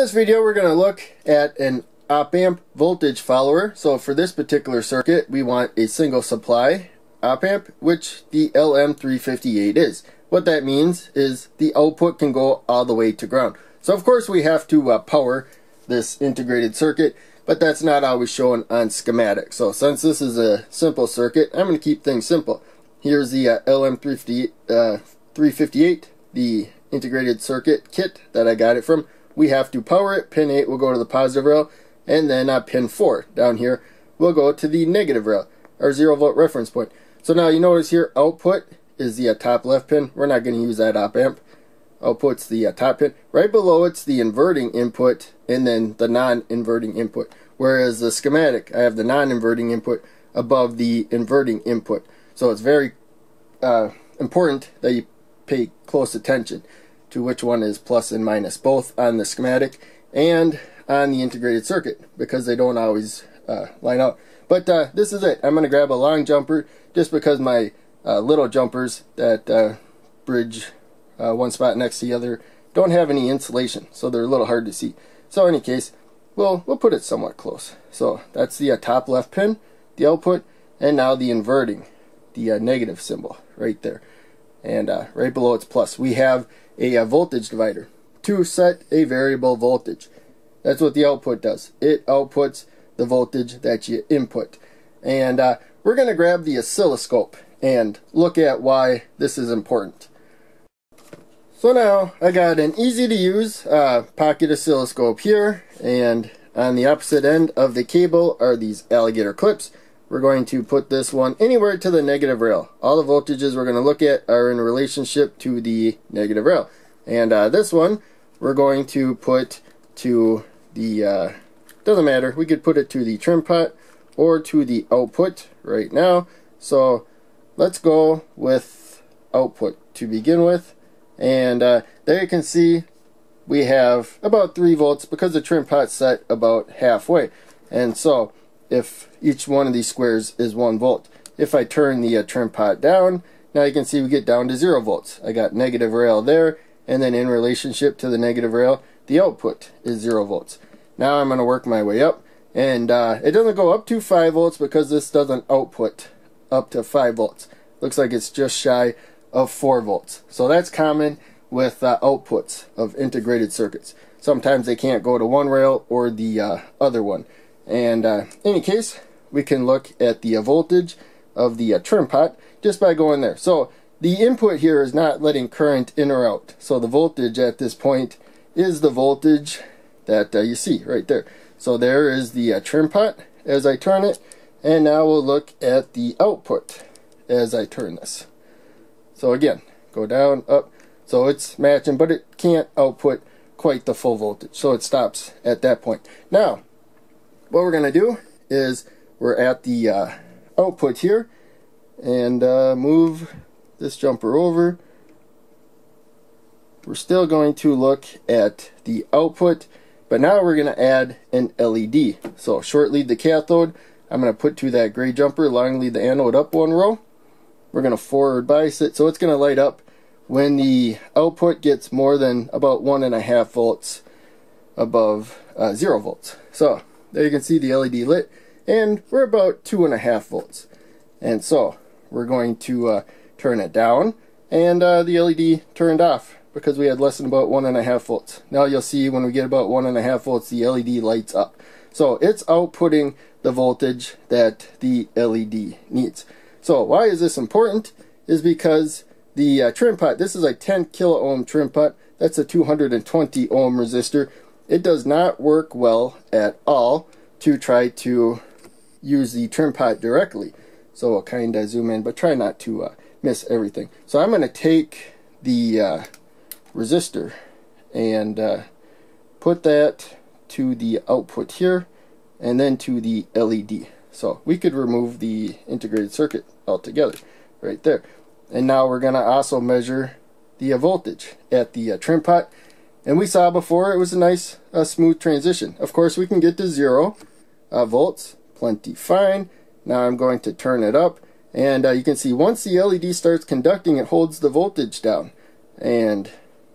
In this video we're going to look at an op amp voltage follower. So for this particular circuit we want a single supply op amp which the LM358 is. What that means is the output can go all the way to ground. So of course we have to uh, power this integrated circuit but that's not always shown on schematic. So since this is a simple circuit I'm going to keep things simple. Here's the uh, LM358, uh, 358, the integrated circuit kit that I got it from we have to power it. Pin 8 will go to the positive rail, and then uh, pin 4 down here will go to the negative rail, our 0 volt reference point. So now you notice here output is the uh, top left pin. We're not going to use that op amp. Output's the uh, top pin. Right below it's the inverting input and then the non-inverting input. Whereas the schematic, I have the non-inverting input above the inverting input. So it's very uh, important that you pay close attention to which one is plus and minus, both on the schematic and on the integrated circuit because they don't always uh, line up. But uh, this is it. I'm going to grab a long jumper just because my uh, little jumpers that uh, bridge uh, one spot next to the other don't have any insulation, so they're a little hard to see. So in any case, we'll, we'll put it somewhat close. So that's the uh, top left pin, the output, and now the inverting, the negative symbol right there. And right below it's plus. We have a, a voltage divider to set a variable voltage. That's what the output does. It outputs the voltage that you input. And uh, we're going to grab the oscilloscope and look at why this is important. So now I got an easy to use uh, pocket oscilloscope here and on the opposite end of the cable are these alligator clips. We're going to put this one anywhere to the negative rail. All the voltages we're going to look at are in relationship to the negative rail. And uh, this one we're going to put to the, uh, doesn't matter, we could put it to the trim pot or to the output right now. So let's go with output to begin with. And uh, there you can see we have about 3 volts because the trim pot's set about halfway. And so if each one of these squares is 1 volt. If I turn the uh, trim pot down, now you can see we get down to 0 volts. I got negative rail there, and then in relationship to the negative rail, the output is 0 volts. Now I'm going to work my way up, and uh, it doesn't go up to 5 volts because this doesn't output up to 5 volts. Looks like it's just shy of 4 volts. So that's common with uh, outputs of integrated circuits. Sometimes they can't go to one rail or the uh, other one. And uh, in any case, we can look at the voltage of the uh, trim pot just by going there. So the input here is not letting current in or out. So the voltage at this point is the voltage that uh, you see right there. So there is the uh, trim pot as I turn it. And now we'll look at the output as I turn this. So again, go down, up. So it's matching, but it can't output quite the full voltage. So it stops at that point. Now, what we're going to do is we're at the uh, output here and uh, move this jumper over. We're still going to look at the output, but now we're going to add an LED. So short lead the cathode, I'm going to put to that gray jumper, long lead the anode up one row. We're going to forward bias it, so it's going to light up when the output gets more than about one and a half volts above uh, zero volts. So there you can see the LED lit and we're about two and a half volts. And so we're going to uh, turn it down and uh, the LED turned off because we had less than about one and a half volts. Now you'll see when we get about one and a half volts the LED lights up. So it's outputting the voltage that the LED needs. So why is this important? Is because the uh, trim pot this is a 10 kilo ohm trim pot. That's a 220 ohm resistor it does not work well at all to try to use the trim pot directly. So I'll kind of zoom in, but try not to uh, miss everything. So I'm going to take the uh, resistor and uh, put that to the output here and then to the LED. So we could remove the integrated circuit altogether right there. And now we're going to also measure the voltage at the uh, trim pot and we saw before it was a nice uh, smooth transition. Of course we can get to zero uh, volts, plenty fine. Now I'm going to turn it up and uh, you can see once the LED starts conducting it holds the voltage down. And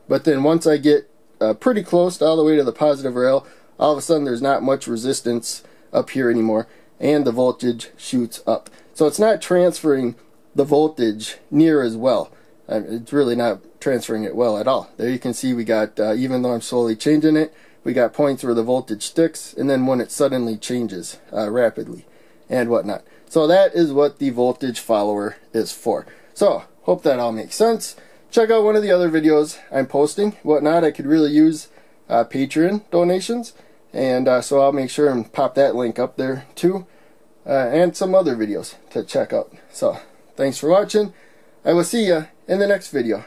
But then once I get uh, pretty close all the way to the positive rail, all of a sudden there's not much resistance up here anymore and the voltage shoots up. So it's not transferring the voltage near as well. It's really not transferring it well at all. There you can see we got, uh, even though I'm slowly changing it, we got points where the voltage sticks and then when it suddenly changes uh, rapidly and whatnot. So that is what the voltage follower is for. So, hope that all makes sense. Check out one of the other videos I'm posting. Whatnot, I could really use uh, Patreon donations. And uh, so I'll make sure and pop that link up there too. Uh, and some other videos to check out. So, thanks for watching. I will see you in the next video.